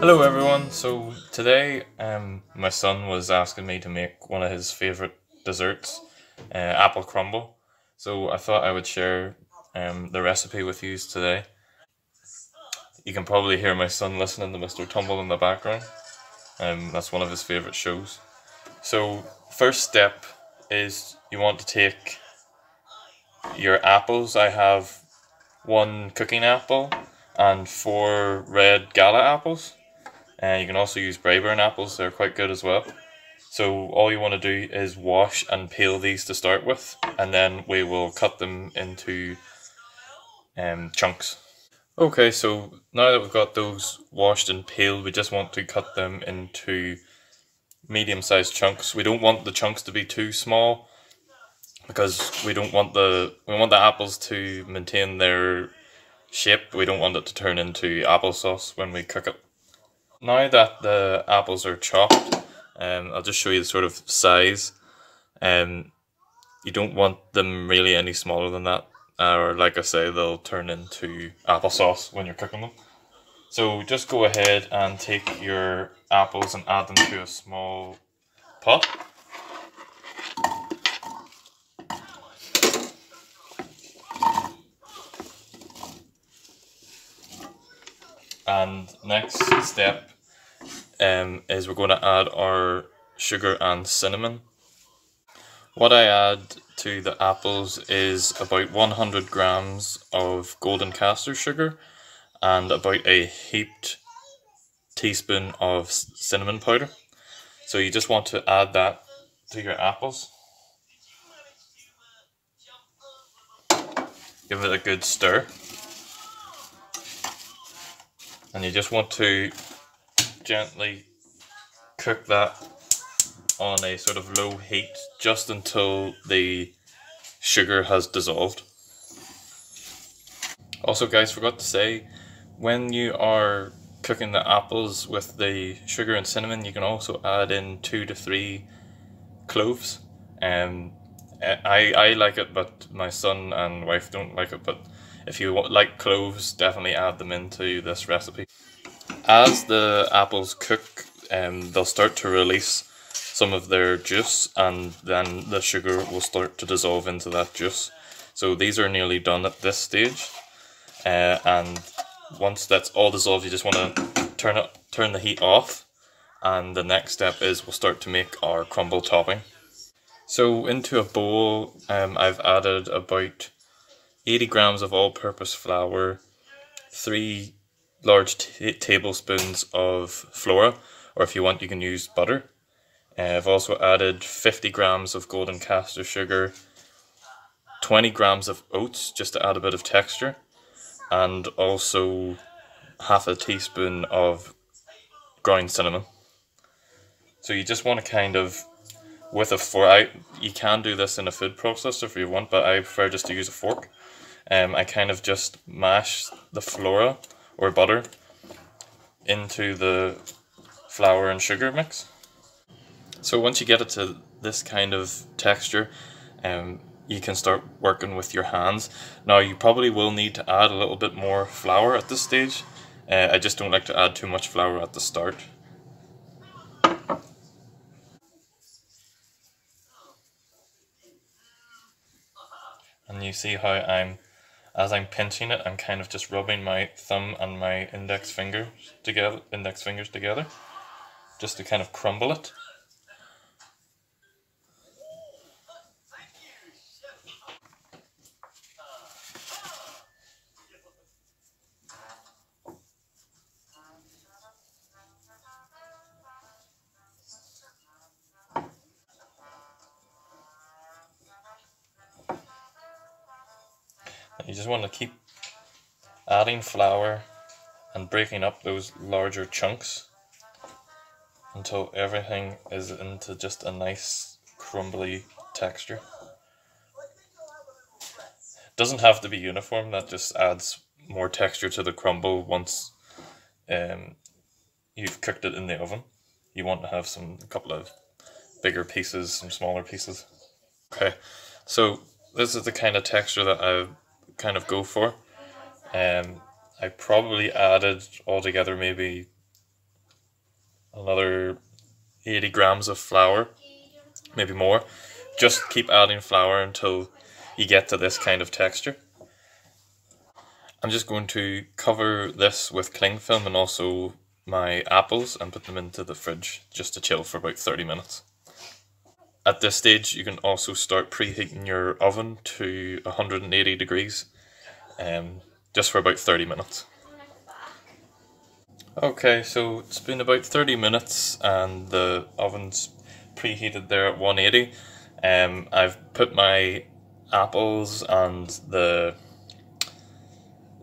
Hello everyone. So today, um, my son was asking me to make one of his favorite desserts, uh, apple crumble. So I thought I would share um, the recipe with you today. You can probably hear my son listening to Mr. Tumble in the background. Um, that's one of his favorite shows. So first step is you want to take your apples. I have one cooking apple and four red gala apples. And you can also use Braeburn apples, they're quite good as well. So all you want to do is wash and peel these to start with, and then we will cut them into um, chunks. Okay, so now that we've got those washed and peeled, we just want to cut them into medium-sized chunks. We don't want the chunks to be too small because we don't want the we want the apples to maintain their shape. We don't want it to turn into applesauce when we cook it. Now that the apples are chopped, um, I'll just show you the sort of size. Um, you don't want them really any smaller than that, or like I say, they'll turn into applesauce when you're cooking them. So just go ahead and take your apples and add them to a small pot. And next step um, is we're going to add our sugar and cinnamon. What I add to the apples is about 100 grams of golden caster sugar and about a heaped teaspoon of cinnamon powder. So you just want to add that to your apples. Give it a good stir and you just want to gently cook that on a sort of low heat just until the sugar has dissolved. Also guys, forgot to say, when you are cooking the apples with the sugar and cinnamon, you can also add in two to three cloves. Um, I, I like it, but my son and wife don't like it, but if you like cloves, definitely add them into this recipe. As the apples cook, um, they'll start to release some of their juice and then the sugar will start to dissolve into that juice. So these are nearly done at this stage. Uh, and once that's all dissolved, you just want to turn it, turn the heat off. And the next step is we'll start to make our crumble topping. So into a bowl, um, I've added about 80 grams of all-purpose flour, 3 large tablespoons of flora, or if you want you can use butter. Uh, I've also added 50 grams of golden caster sugar, 20 grams of oats just to add a bit of texture, and also half a teaspoon of ground cinnamon. So you just want to kind of, with a fork, you can do this in a food processor if you want, but I prefer just to use a fork um, I kind of just mash the flora or butter into the flour and sugar mix. So once you get it to this kind of texture, um, you can start working with your hands. Now you probably will need to add a little bit more flour at this stage. Uh, I just don't like to add too much flour at the start. And you see how I'm as I'm pinching it, I'm kind of just rubbing my thumb and my index finger together, index fingers together, just to kind of crumble it. You just want to keep adding flour and breaking up those larger chunks until everything is into just a nice crumbly texture. Doesn't have to be uniform, that just adds more texture to the crumble once um, you've cooked it in the oven. You want to have some a couple of bigger pieces, some smaller pieces. Okay, so this is the kind of texture that I've kind of go for. Um, I probably added altogether maybe another 80 grams of flour, maybe more. Just keep adding flour until you get to this kind of texture. I'm just going to cover this with cling film and also my apples and put them into the fridge just to chill for about 30 minutes. At this stage you can also start preheating your oven to 180 degrees um, just for about 30 minutes. Okay, so it's been about 30 minutes and the oven's preheated there at 180. Um, I've put my apples and the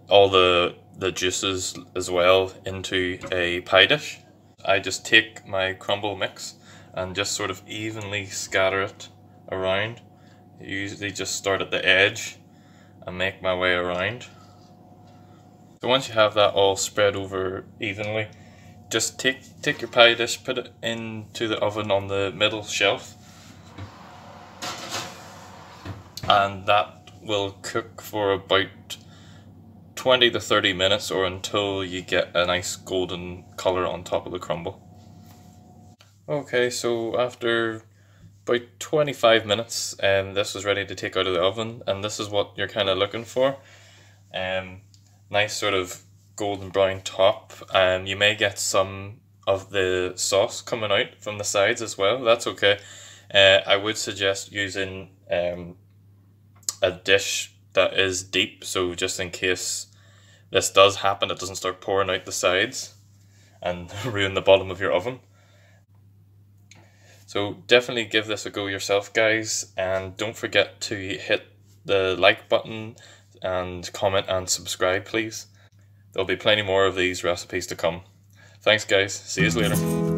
all the the juices as well into a pie dish. I just take my crumble mix and just sort of evenly scatter it around. I usually just start at the edge and make my way around. So once you have that all spread over evenly, just take take your pie dish, put it into the oven on the middle shelf, and that will cook for about 20 to 30 minutes or until you get a nice golden color on top of the crumble. Okay, so after about 25 minutes, um, this is ready to take out of the oven, and this is what you're kind of looking for. Um, nice sort of golden brown top. Um, you may get some of the sauce coming out from the sides as well. That's okay. Uh, I would suggest using um, a dish that is deep, so just in case this does happen, it doesn't start pouring out the sides and ruin the bottom of your oven. So definitely give this a go yourself, guys, and don't forget to hit the like button and comment and subscribe, please. There'll be plenty more of these recipes to come. Thanks, guys. See you later.